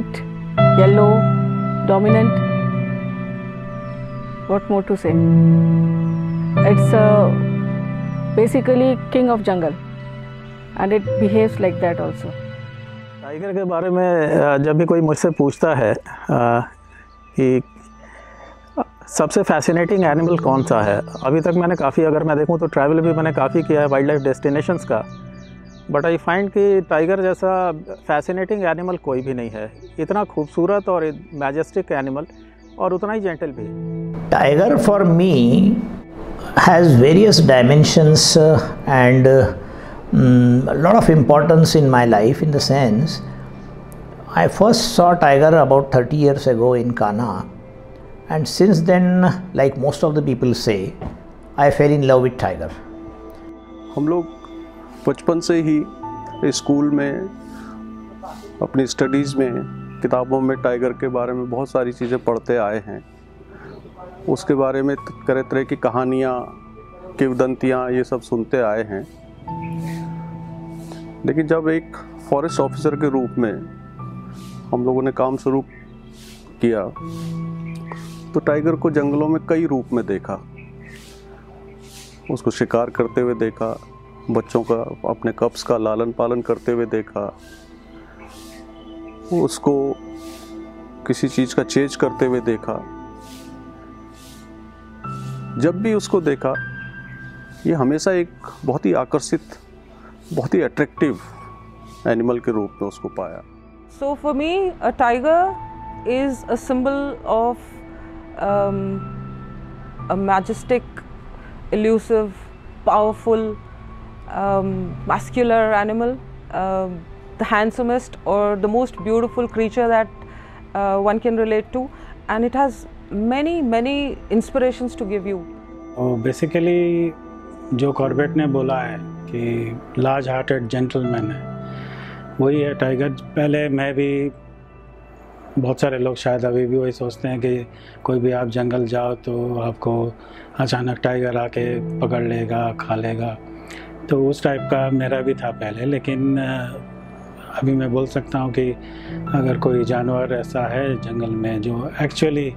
bright, yellow, dominant. What more to say? It's uh, basically king of jungle and it behaves like that also. Tiger के बारे में जब भी कोई मुझसे पूछता है कि सबसे फैसिनेटिंग एनिमल कौन सा है अभी तक मैंने काफ़ी अगर मैं देखूँ तो ट्रैवल भी मैंने काफ़ी किया है वाइल्ड लाइफ डेस्टिनेशंस का बट आई फाइंड कि टाइगर जैसा फैसिनेटिंग एनिमल कोई भी नहीं है। इतना खूबसूरत और मैजेस्टिक एनिमल और उतना ही जेंटल भी। Tiger for me has various dimensions and lot of importance in my life in the sense I first saw tiger about thirty years ago in Kanha and since then like most of the people say i fell in love with tiger. हम लोग बचपन से ही school में, अपनी studies में, किताबों में, tiger के बारे में बहुत सारी चीज़ें पढ़ते आए हैं। उसके बारे में तरह तरह की कहानियाँ, किवदंतियाँ, ये सब सुनते आए हैं। लेकिन जब एक फॉरेस्ट ऑफिसर के रूप में हम लोगों ने काम शुरू किया तो टाइगर को जंगलों में कई रूप में देखा। उसको शिकार करते हुए देखा बच्चों का अपने कप्स का लालन पालन करते हुए देखा। उसको किसी चीज़ का चेज करते हुए देखा। जब भी उसको देखा ये हमेशा एक बहुत ही आकर्षित बहुत ही अट्रैक्टिव एनिमल के रूप में उसको पाया। So for me a tiger is a symbol of a majestic, elusive, powerful, um, muscular animal, uh, the handsomest or the most beautiful creature that uh, one can relate to, and it has many, many inspirations to give you. Basically जो Corbett ने बोला है कि large hearted gentleman है वही है tiger पहले मैं भी बहुत सारे लोग शायद अभी भी वही सोचते हैं कि कोई भी आप जंगल जाओ तो आपको अचानक टाइगर आके पकड़ लेगा खा लेगा तो उस टाइप का मेरा भी था पहले, लेकिन अभी मैं बोल सकता हूँ कि अगर कोई जानवर ऐसा है जंगल में जो एक्चुअली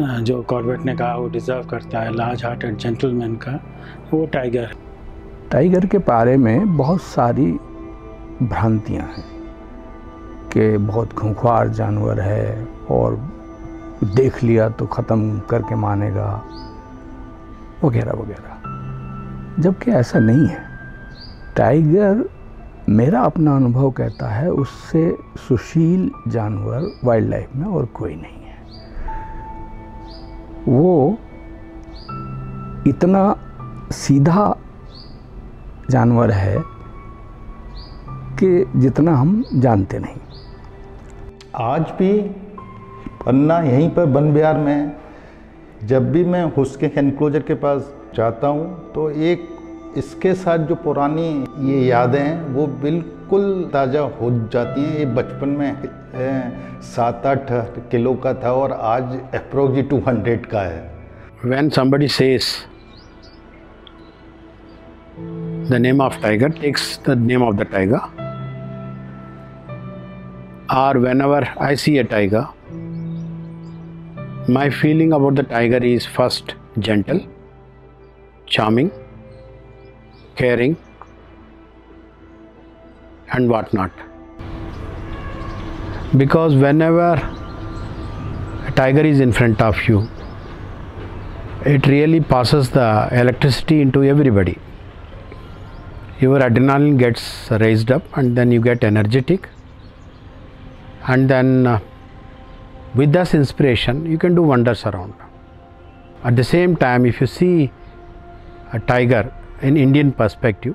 जो कॉर्बेट ने कहा वो डिज़र्व करता है लार्ज हार्टेड जेंटलमैन का, वो टाइगर टाइगर के बारे में बहुत सारी भ्रांतियाँ हैं कि बहुत खूंखार जानवर है और देख लिया तो ख़त्म करके मानेगा, वगैरह वगैरह। जबकि ऐसा नहीं है। टाइगर मेरा अपना अनुभव कहता है, उससे सुशील जानवर वाइल्ड लाइफ में और कोई नहीं है। वो इतना सीधा जानवर है कि जितना हम जानते नहीं। आज भी पन्ना यहीं पर बन बिहार में जब भी मैं हुस्के एनक्लोजर के पास जाता हूँ तो एक इसके साथ जो पुरानी ये यादें हैं, वो बिल्कुल ताज़ा हो जाती हैं। ये बचपन में सात आठ किलो का था और आज अप्रोक्स टू हंड्रेड का है। When somebody says the name of tiger takes the name of the tiger or whenever I see a tiger my feeling about the tiger is first gentle charming caring, and whatnot. Because whenever a tiger is in front of you, it really passes the electricity into everybody. Your adrenaline gets raised up, and then you get energetic and then uh, with this inspiration you can do wonders around at the same time if you see a tiger in indian perspective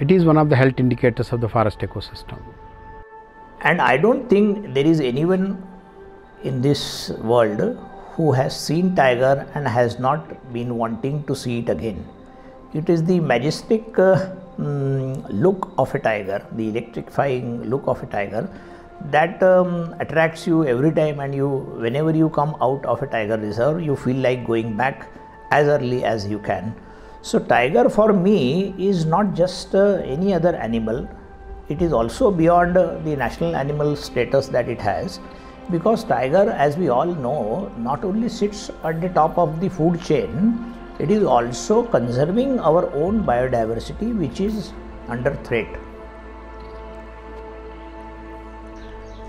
it is one of the health indicators of the forest ecosystem. And i don't think there is anyone in this world who has seen tiger and has not been wanting to see it again. It is the majestic uh, mm, look of a tiger the electrifying look of a tiger that um, attracts you every time and you whenever you come out of a tiger reserve you feel like going back as early as you can so tiger for me is not just uh, any other animal it is also beyond uh, the national animal status that it has because tiger as we all know not only sits at the top of the food chain it is also conserving our own biodiversity which is under threat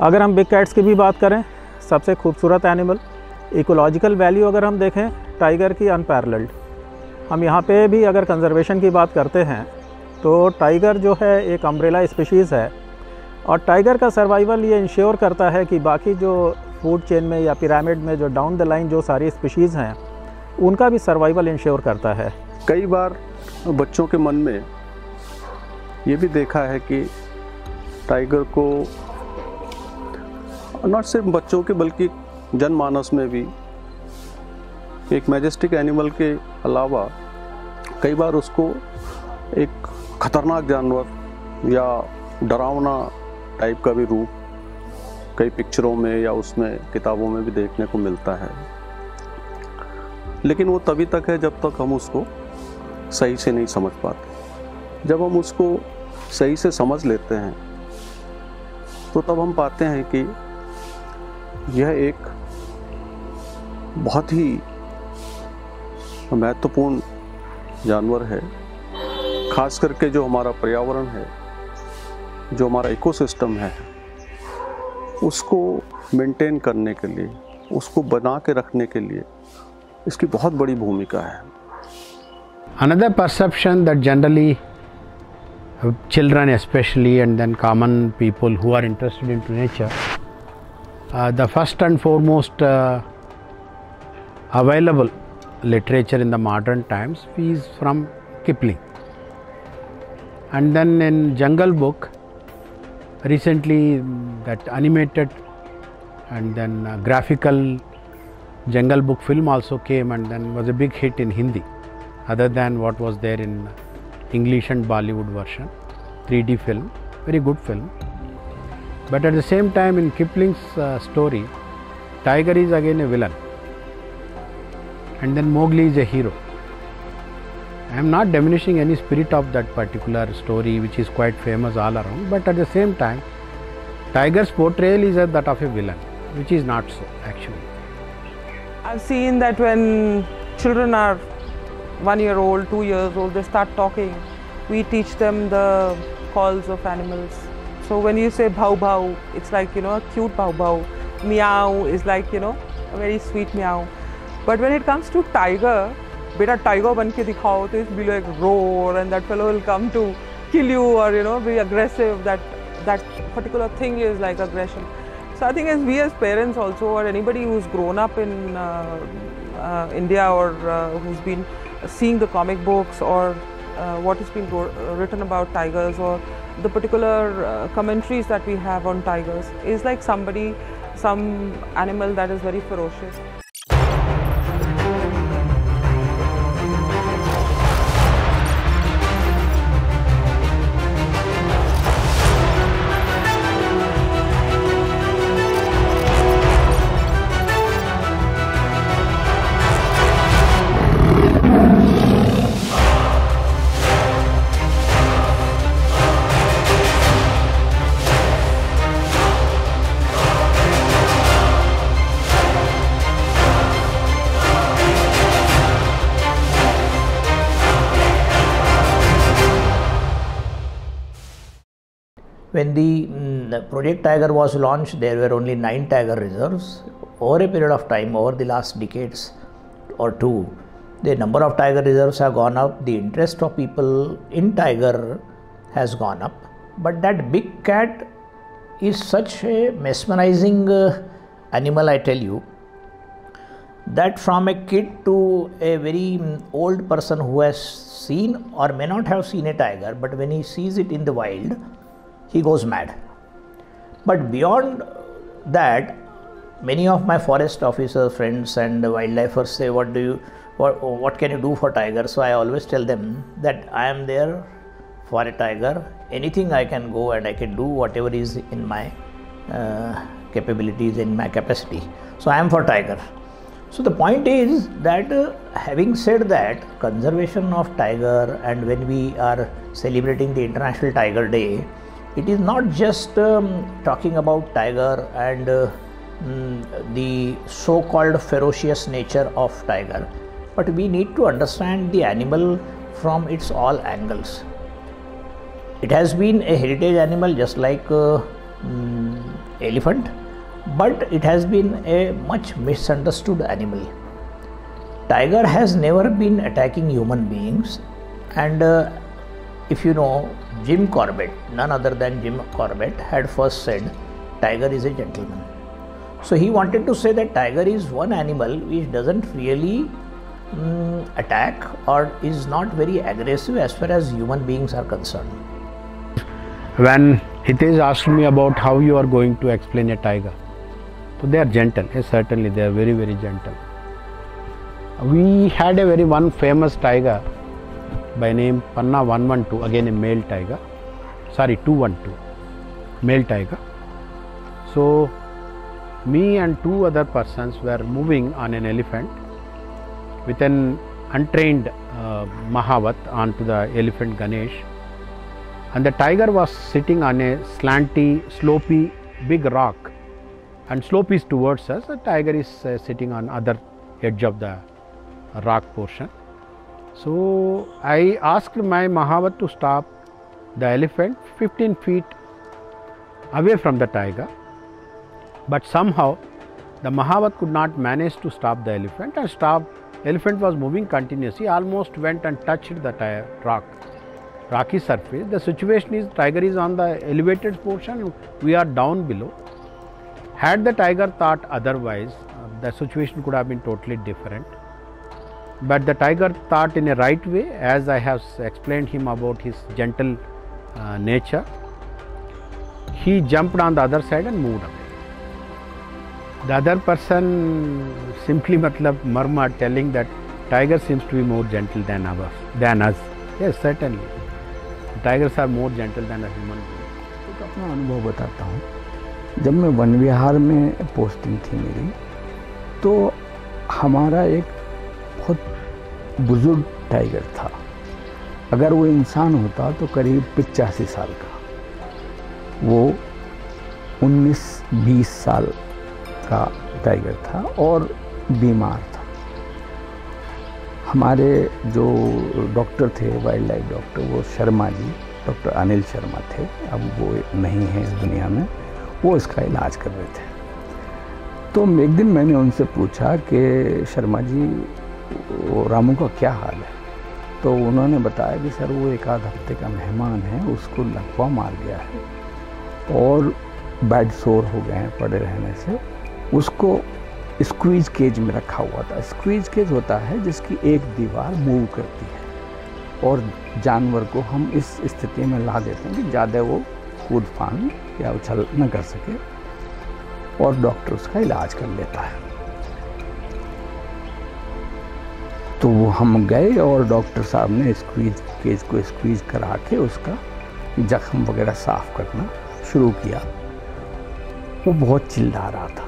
अगर हम big cats की भी बात करें सबसे खूबसूरत animal ecological value अगर हम देखें टाइगर की अनपैरल्ड हम यहाँ पे भी अगर कंजर्वेशन की बात करते हैं तो टाइगर जो है एक अम्ब्रेला स्पीशीज़ है। और टाइगर का सर्वाइवल ये इंश्योर करता है कि बाकी जो फ़ूड चेन में या पिरामिड में जो डाउन द लाइन जो सारी स्पीशीज़ हैं, उनका भी सर्वाइवल इंश्योर करता है। कई बार बच्चों के मन में ये भी देखा है कि टाइगर को नॉट सिर्फ़ बच्चों के, बल्कि जनमानस में भी एक मैजेस्टिक एनिमल के अलावा कई बार उसको एक खतरनाक जानवर या डरावना टाइप का भी रूप कई पिक्चरों में या उसमें किताबों में भी देखने को मिलता है। लेकिन वो तभी तक है जब तक हम उसको सही से नहीं समझ पाते। जब हम उसको सही से समझ लेते हैं तो तब हम पाते हैं कि यह एक बहुत ही महत्वपूर्ण जानवर है, खास करके जो हमारा पर्यावरण है, जो हमारा इकोसिस्टम है, उसको मेंटेन करने के लिए, उसको बना के रखने के लिए इसकी बहुत बड़ी भूमिका है। Another perception that generally children specially and then common people who are interested in to nature the first and foremost available literature in the modern times is from Kipling. And then in Jungle Book, recently that animated and then uh, graphical Jungle Book film also came and then was a big hit in Hindi, other than what was there in English and Bollywood version, 3D film, very good film. But at the same time, in Kipling's uh, story, Tiger is again a villain, and then Mowgli is a hero. I am not diminishing any spirit of that particular story, which is quite famous all around, but at the same time, Tiger's portrayal is that of a villain, which is not so actually. I've seen that when children are one year old, two years old, they start talking. We teach them the calls of animals. So when you say bhau bhau, it's like, you know, a cute bhau bhau. Meow is like, you know, a very sweet meow. But when it comes to tiger, beta tiger ban ke dikhao, to it be like roar and that fellow will come to kill you or, you know, be aggressive. That, that particular thing is like aggression. So I think as we as parents also or anybody who's grown up in uh, uh, India or uh, who's been seeing the comic books or uh, what has been written about tigers or the particular uh, commentaries that we have on tigers is like somebody, some animal that is very ferocious. When the, mm, the, Project Tiger was launched, there were only nine tiger reserves. Over a period of time, over the last decades or two, the number of tiger reserves have gone up. The interest of people in tiger has gone up. But that big cat is such a mesmerizing uh, animal, I tell you, that from a kid to a very mm, old person who has seen or may not have seen a tiger, but when he sees it in the wild, he goes mad. But beyond that, many of my forest officer friends and wildlifers say, "What do you, what, what can you do for tiger?" So I always tell them that I am there for a tiger. Anything I can go and I can do whatever is in my uh, capabilities, in my capacity. So I am for tiger. So the point is that uh, having said that, conservation of tiger and when we are celebrating the International Tiger Day, it is not just um, talking about tiger and uh, mm, the so called ferocious nature of tiger, but we need to understand the animal from its all angles. It has been a heritage animal just like uh, mm, elephant, but it has been a much misunderstood animal. Tiger has never been attacking human beings, and uh, if you know, Jim Corbett, none other than Jim Corbett, had first said, Tiger is a gentleman. So he wanted to say that tiger is one animal which doesn't really mm, attack or is not very aggressive as far as human beings are concerned. When Hitesh asked me about how you are going to explain a tiger, so they are gentle. Yes, certainly they are very very gentle. We had a very one famous tiger by name Panna 112, again a male tiger, sorry 212, male tiger. So me and two other persons were moving on an elephant with an untrained uh, Mahavat onto the elephant Ganesh and the tiger was sitting on a slanty, slopey, big rock and slope is towards us, the tiger is uh, sitting on other edge of the rock portion. So, I asked my Mahavat to stop the elephant 15 feet away from the tiger, but somehow the Mahavat could not manage to stop the elephant and stop elephant was moving continuously almost went and touched the tire, rock rocky surface. The situation is tiger is on the elevated portion we are down below. Had the tiger thought otherwise uh, the situation could have been totally different but the tiger thought in a right way as i have explained him about his gentle uh, nature he jumped on the other side and moved away the other person simply matlab murmured telling that tiger seems to be more gentle than us than us yes certainly tigers are more gentle than a human being एक अपना अनुभव बताता हूँ जब मैं one विहार में posting थी मेरी तो हमारा एक बुज़ुर्ग टाइगर था। अगर वो इंसान होता तो करीब पिचासी साल का। वो 19-20 साल का टाइगर था और बीमार था। हमारे जो डॉक्टर थे वाइल्ड लाइफ डॉक्टर वो शर्मा जी डॉक्टर अनिल शर्मा थे। अब वो नहीं हैं इस दुनिया में। वो इसका इलाज कर रहे थे। तो एक दिन मैंने उनसे पूछा कि शर्मा जी रामू का क्या हाल है? तो उन्होंने बताया कि सर, वो एक आध हफ़्ते का मेहमान है, उसको लकवा मार गया है और बेड शोर हो गए हैं पड़े रहने से। उसको स्क्वीज केज में रखा हुआ था। स्क्वीज केज होता है जिसकी एक दीवार मूव करती है और जानवर को हम इस स्थिति में ला देते हैं कि ज़्यादा वो कूद फान या उछल न कर सके और डॉक्टर उसका इलाज कर लेता है। तो वो हम गए और डॉक्टर साहब ने स्क्वीज केज को स्क्वीज करा के उसका जख्म वगैरह साफ़ करना शुरू किया। वो बहुत चिल्ला रहा था।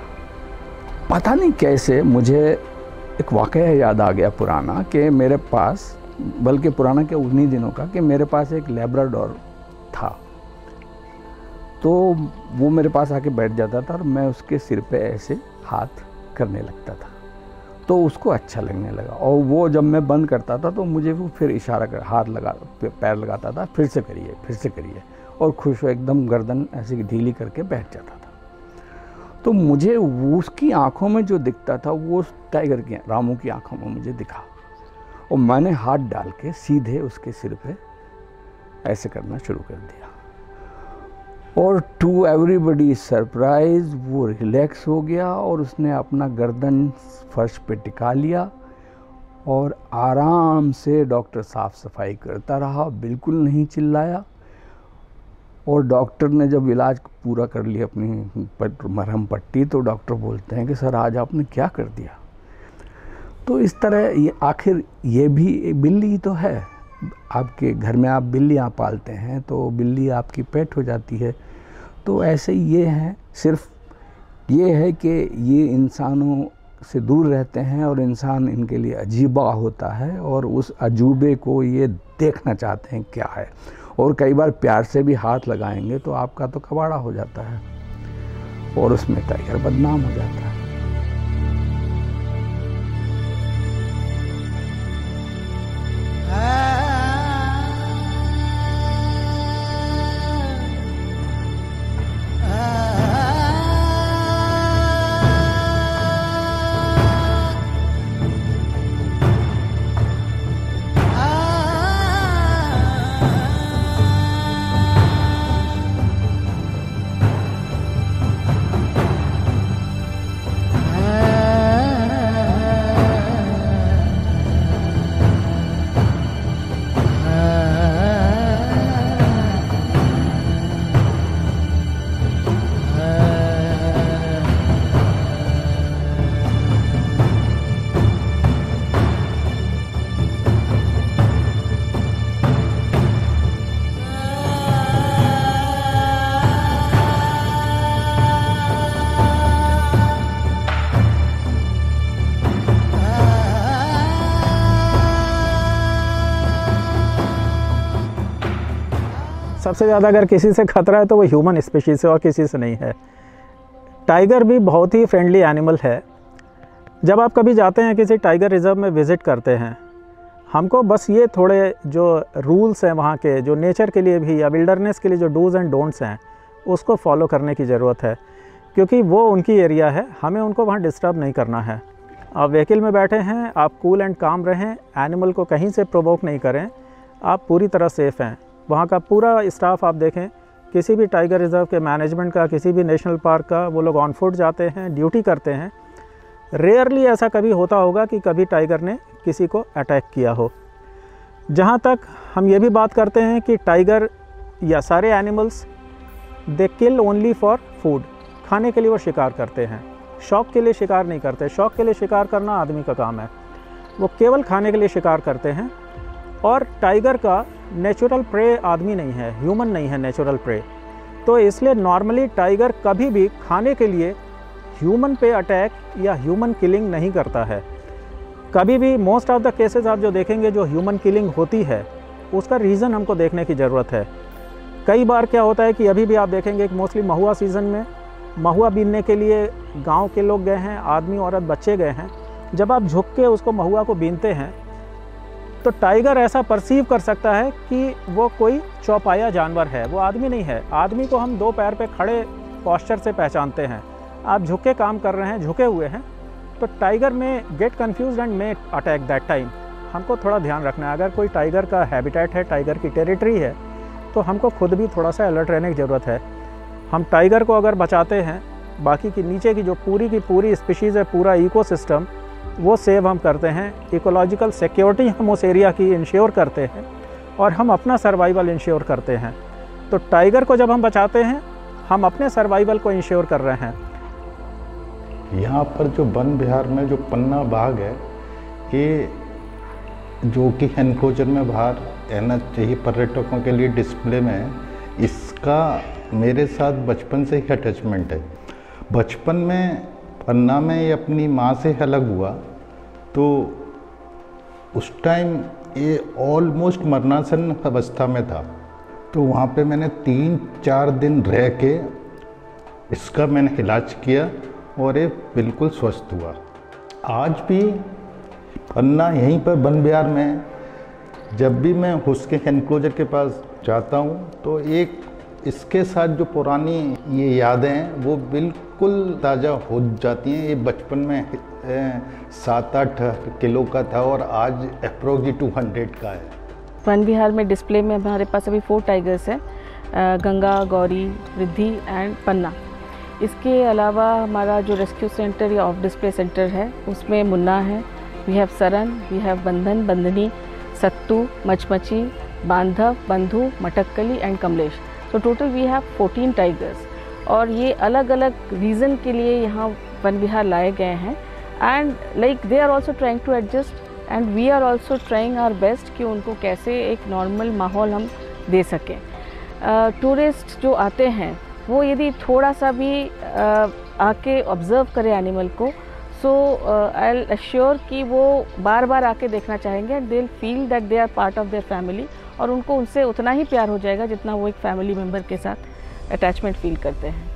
पता नहीं कैसे मुझे एक वाक़ याद आ गया पुराना कि मेरे पास, बल्कि पुराना क्या उन्हीं दिनों का कि मेरे पास एक लेब्राडोर था। तो वो मेरे पास आके बैठ जाता था और मैं उसके सिर पे ऐसे हाथ करने लगता था। तो उसको अच्छा लगने लगा। और वो जब मैं बंद करता था तो मुझे वो फिर इशारा कर, हाथ लगा पैर लगाता था, फिर से करिए, फिर से करिए। और खुश हो, एकदम गर्दन ऐसे ढीली करके बैठ जाता था। तो मुझे उसकी आँखों में जो दिखता था, वो टाइगर की, रामू की आँखों में मुझे दिखा। और मैंने हाथ डाल के सीधे उसके सिर पे ऐसे करना शुरू कर दिया। और टू एवरीबडी सरप्राइज़ वो रिलैक्स हो गया और उसने अपना गर्दन फर्श पे टिका लिया और आराम से डॉक्टर साफ़ सफ़ाई करता रहा, बिल्कुल नहीं चिल्लाया। और डॉक्टर ने जब इलाज पूरा कर लिया अपनी मरहम पट्टी तो डॉक्टर बोलते हैं कि, सर, आज आपने क्या कर दिया? तो इस तरह ये आखिर ये भी बिल्ली तो है। आपके घर में आप बिल्लियाँ पालते हैं तो बिल्ली आपकी पेट हो जाती है। तो ऐसे ये हैं, सिर्फ़ ये है कि ये इंसानों से दूर रहते हैं और इंसान इनके लिए अजीबा होता है और उस अजूबे को ये देखना चाहते हैं क्या है। और कई बार प्यार से भी हाथ लगाएँगे तो आपका तो कबाड़ा हो जाता है और उसमें टाइगर बदनाम हो जाता है। सबसे ज़्यादा अगर किसी से खतरा है तो वो ह्यूमन स्पीशीज से और किसी से नहीं है। टाइगर भी बहुत ही फ्रेंडली एनिमल है। जब आप कभी जाते हैं, किसी टाइगर रिज़र्व में विज़िट करते हैं, हमको बस ये थोड़े जो रूल्स हैं वहाँ के, जो नेचर के लिए भी या विल्डरनेस के लिए जो डूज़ एंड डोंट्स हैं, उसको फॉलो करने की ज़रूरत है। क्योंकि वो उनकी एरिया है, हमें उनको वहाँ डिस्टर्ब नहीं करना है। आप व्हीकल में बैठे हैं, आप कूल एंड काम रहें एनिमल को कहीं से प्रोवोक नहीं करें, आप पूरी तरह सेफ़ हैं। वहाँ का पूरा स्टाफ आप देखें, किसी भी टाइगर रिज़र्व के मैनेजमेंट का, किसी भी नेशनल पार्क का, वो लोग ऑन फुट जाते हैं ड्यूटी करते हैं। रेयरली ऐसा कभी होता होगा कि कभी टाइगर ने किसी को अटैक किया हो। जहाँ तक हम ये भी बात करते हैं कि टाइगर या सारे animals they kill only for food खाने के लिए वो शिकार करते हैं। शौक के लिए शिकार नहीं करते, शौक के लिए शिकार करना आदमी का काम है। वो केवल खाने के लिए शिकार करते हैं और टाइगर का नेचुरल प्रे आदमी नहीं है ह्यूमन नहीं है नेचुरल प्रे तो इसलिए नॉर्मली टाइगर कभी भी खाने के लिए ह्यूमन पे अटैक या ह्यूमन किलिंग नहीं करता है। कभी भी मोस्ट ऑफ़ द केसेस आप जो देखेंगे जो ह्यूमन किलिंग होती है, उसका रीज़न हमको देखने की ज़रूरत है। कई बार क्या होता है कि अभी भी आप देखेंगे कि मोस्टली महुआ सीज़न में महुआ बीनने के लिए गाँव के लोग गए हैं, आदमी, औरत, बच्चे गए हैं। जब आप झुक के उसको महुआ को बीनते हैं तो टाइगर ऐसा परसीव कर सकता है कि वो कोई चौपाया जानवर है, वो आदमी नहीं है। आदमी को हम दो पैर पे खड़े पॉस्चर से पहचानते हैं। आप झुके काम कर रहे हैं, झुके हुए हैं तो टाइगर में get confuse and may attack that time हमको थोड़ा ध्यान रखना है, अगर कोई टाइगर का हैबिटेट है, टाइगर की टेरिटरी है तो हमको खुद भी थोड़ा सा अलर्ट रहने की ज़रूरत है। हम टाइगर को अगर बचाते हैं, बाकी की नीचे की जो पूरी की पूरी स्पीशीज़ है, पूरा इकोसिस्टम वो सेव हम करते हैं इकोलॉजिकल सिक्योरिटी हम उस एरिया की इंश्योर करते हैं और हम अपना सर्वाइवल इंश्योर करते हैं। तो टाइगर को जब हम बचाते हैं, हम अपने सर्वाइवल को इंश्योर कर रहे हैं। यहाँ पर जो वन बिहार में जो पन्ना बाग है, ये जो कि एनक्लोजर में बाहर रहना चाहिए पर्यटकों के लिए डिस्प्ले में है, इसका मेरे साथ बचपन से ही अटैचमेंट है। बचपन में पन्ना में ये अपनी माँ से अलग हुआ तो उस टाइम ये ऑलमोस्ट मरनासन अवस्था में था। तो वहाँ पे मैंने तीन चार दिन रह के इसका मैंने इलाज किया और ये बिल्कुल स्वस्थ हुआ। आज भी पन्ना यहीं पर वन बिहार में जब भी मैं उसके एनक्लोजर के पास जाता हूँ तो एक इसके साथ जो पुरानी ये यादें हैं, वो बिल्कुल ताज़ा हो जाती हैं। ये बचपन में सात आठ किलो का था और आज अप्रोक्स टू हंड्रेड का है। वन विहार में डिस्प्ले में हमारे पास अभी फोर टाइगर्स हैं गंगा, गौरी, रिद्धि एंड पन्ना। इसके अलावा हमारा जो रेस्क्यू सेंटर या ऑफ़ डिस्प्ले सेंटर है, उसमें मुन्ना है। We have Saran we have Bandhan Bandhani Sattu मचमची बांधव बंधु मटक्कली एंड कमलेश तो टोटल वी हैव 14 टाइगर्स और ये अलग अलग रीज़न के लिए यहाँ वन विहार लाए गए हैं। And like they are also trying to adjust and we are also trying our best कि उनको कैसे एक नॉर्मल माहौल हम दे सकें। टूरिस्ट uh, जो आते हैं वो यदि थोड़ा सा भी uh, आके ऑब्ज़र्व करें एनिमल को सो आई एल एश्योर कि वो बार बार आके देखना चाहेंगे and they feel that they are part of their family और उनको उनसे उतना ही प्यार हो जाएगा जितना वो एक फैमिली मेंबर के साथ अटैचमेंट फील करते हैं।